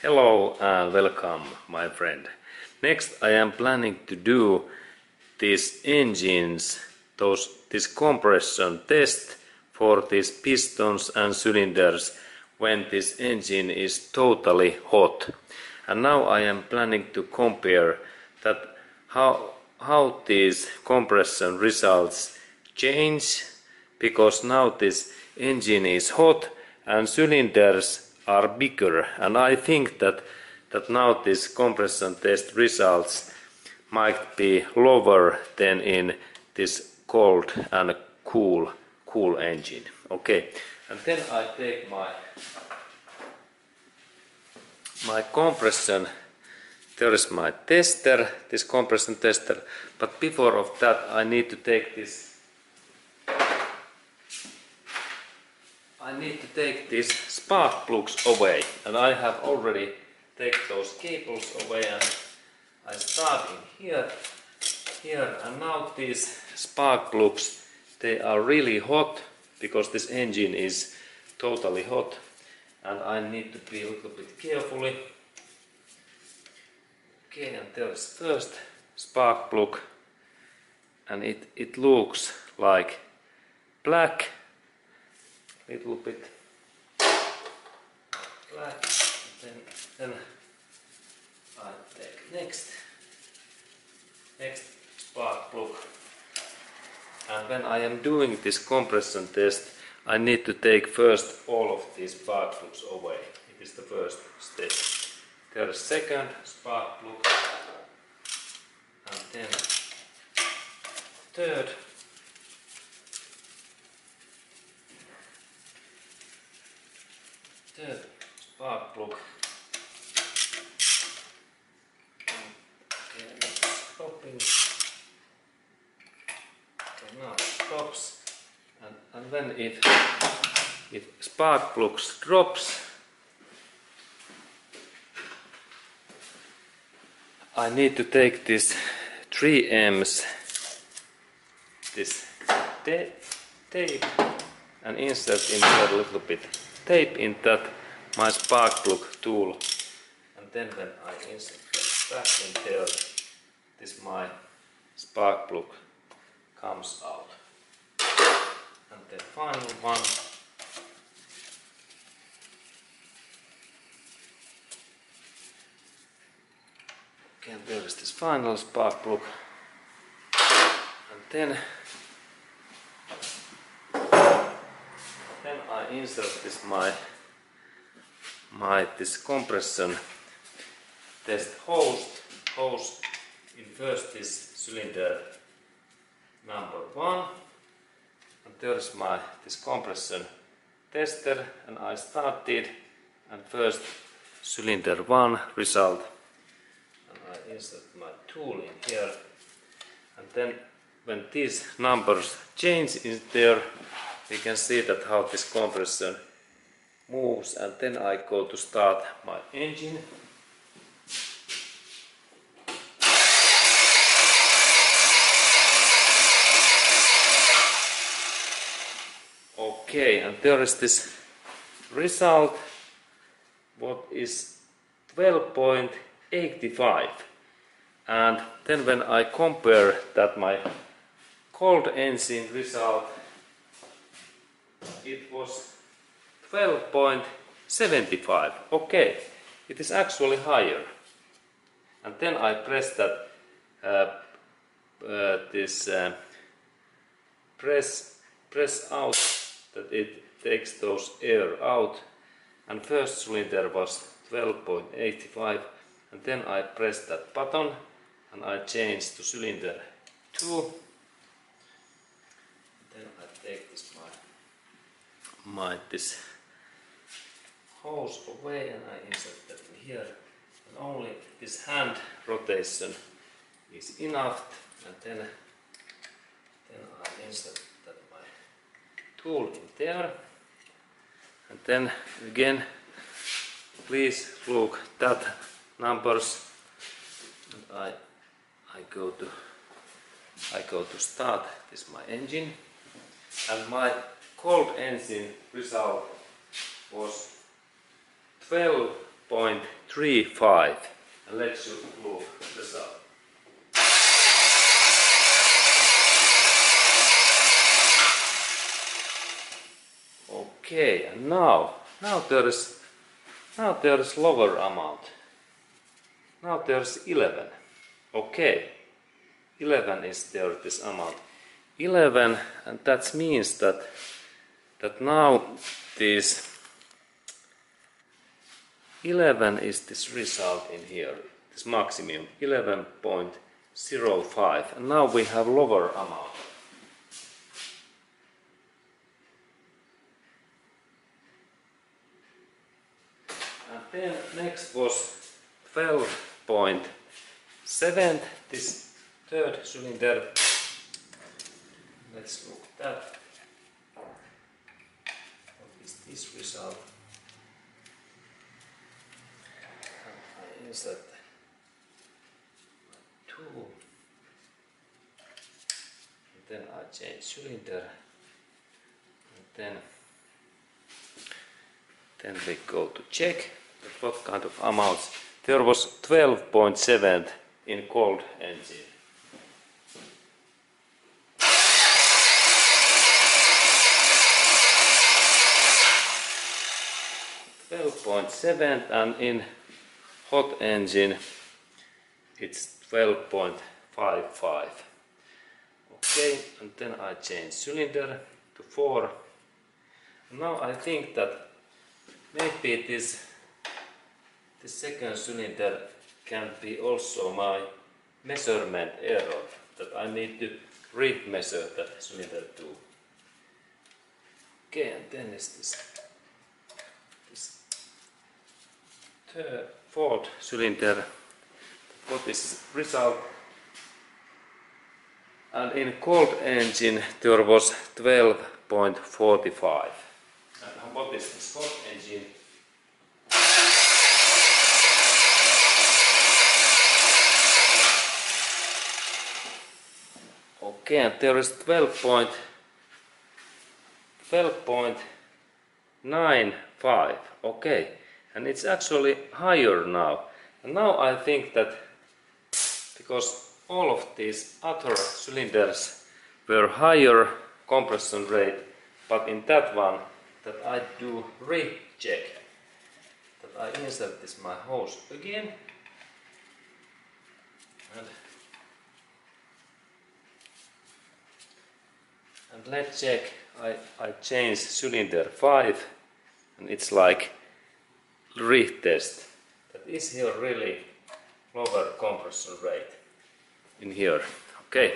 Hello and welcome, my friend. Next, I am planning to do these engines, those this compression test for these pistons and cylinders when this engine is totally hot. And now I am planning to compare that how how these compression results change because now this engine is hot and cylinders are bigger. And I think that that now this compression test results might be lower than in this cold and cool cool engine. Okay. And then I take my my compression. There is my tester this compression tester. But before of that I need to take this I need to take these spark plugs away and I have already taken those cables away and I start in here here and now these spark plugs they are really hot because this engine is totally hot and I need to be a little bit carefully. Okay and there's first spark plug and it, it looks like black little bit black. Then, then I take next next spark plug. And when I am doing this compression test, I need to take first all of these spark plugs away. It is the first step. There is second spark plug, and then third spark plug. Stopping. Okay, now stops. And, and when it, it spark plugs drops, I need to take this 3M's, this tape, and insert into a little bit tape in that my spark plug tool. And then when I insert back in there this my spark plug comes out. And the final one. Okay there is this final spark plug. And then I insert is my my this compression test host host in first is cylinder number one. And there is my this compression tester and I started and first cylinder one result. And I insert my tool in here. And then when these numbers change in there we can see that how this compression moves and then I go to start my engine. Okay and there is this result what is 12.85 and then when I compare that my cold engine result it was 12.75 okay it is actually higher. And then I press that uh, uh, this uh, press press out that it takes those air out. And first cylinder was 12.85 and then I press that button and I change to cylinder 2 then I take this my this hose away and I insert that in here. And only this hand rotation is enough and then then I insert that my tool in there. And then again please look that numbers. And I I go to I go to start. This my engine. And my cold engine result was 12.35 and let's look this up. Okay, and now, now there is, now there is lower amount. Now there's 11. Okay, 11 is there this amount. 11, and that means that that now this 11 is this result in here, this maximum 11.05, and now we have lower amount. And then next was 12.7, this third cylinder. Let's look at that. Is this result? I insert two. Then I change cylinder. Then then we go to check what kind of amounts. There was 12.7 in cold engine. 12.7 and in hot engine it's 12.55 okay and then I change cylinder to 4 now I think that maybe this the second cylinder can be also my measurement error that I need to re-measure that cylinder too. Okay and then is this third, fourth cylinder what is result and in cold engine there was 12.45 and what is this hot engine? Okay and there is 12 point 12.95 okay and it's actually higher now. And now I think that because all of these other cylinders were higher compression rate, but in that one that I do recheck that I insert this my hose again and, and let's check I, I change cylinder 5 and it's like retest that is here really lower compression rate in here. Okay.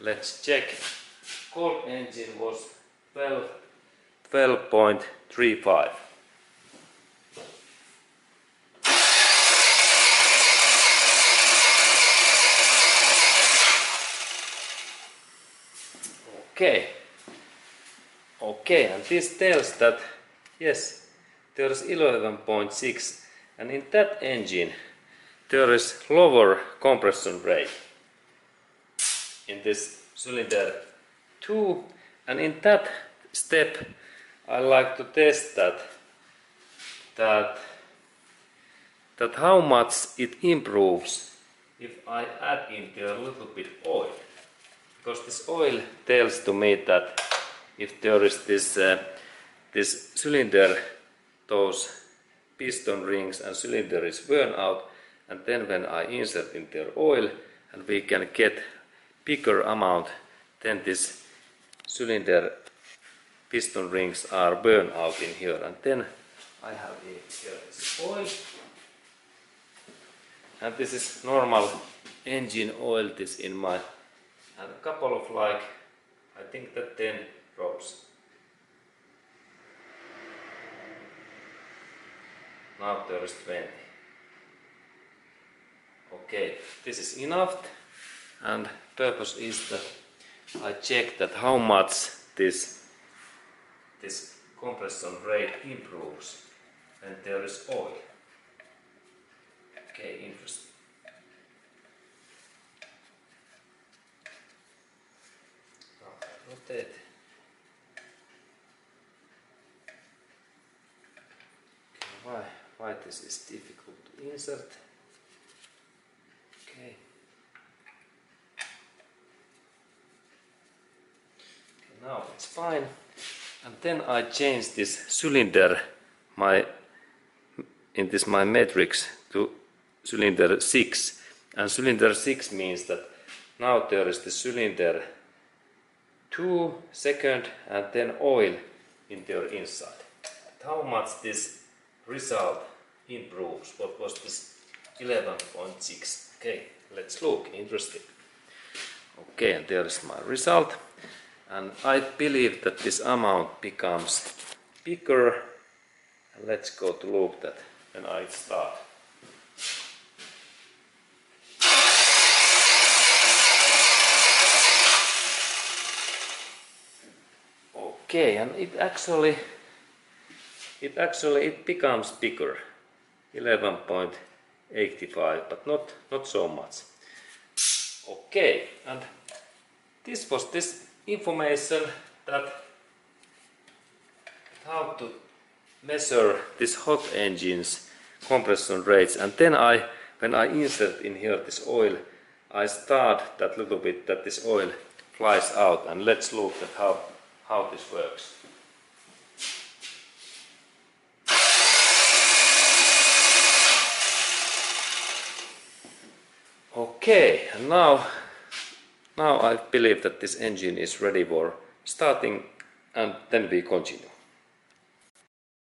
Let's check. Cold engine was 12 12.35 okay. Okay and this tells that yes there is 11.6 and in that engine there is lower compression rate. In this cylinder 2 and in that step I like to test that that that how much it improves if I add in there a little bit oil. Because this oil tells to me that if there is this uh, this cylinder those piston rings and cylinder is worn out and then when I insert in there oil and we can get bigger amount then this cylinder piston rings are burned out in here. And then I have here this oil. And this is normal engine oil this in my and a couple of like I think that 10 drops now there is 20 okay this is enough and purpose is that I check that how much this this compression rate improves when there is oil. Okay interesting rotate this is difficult to insert. Okay. okay. Now it's fine. And then I change this cylinder, my in this my matrix to cylinder 6. And cylinder 6 means that now there is the cylinder 2, second, and then oil in their inside. How much this result improves? What was this 11.6? Okay, let's look. Interesting. Okay, and there is my result. And I believe that this amount becomes bigger. let's go to look that when I start. Okay, and it actually it actually it becomes bigger 11.85 but not not so much. Okay and this was this information that how to measure this hot engines compression rates. And then I when I insert in here this oil I start that little bit that this oil flies out. And let's look at how how this works. Okay, and now, now I believe that this engine is ready for starting and then we continue.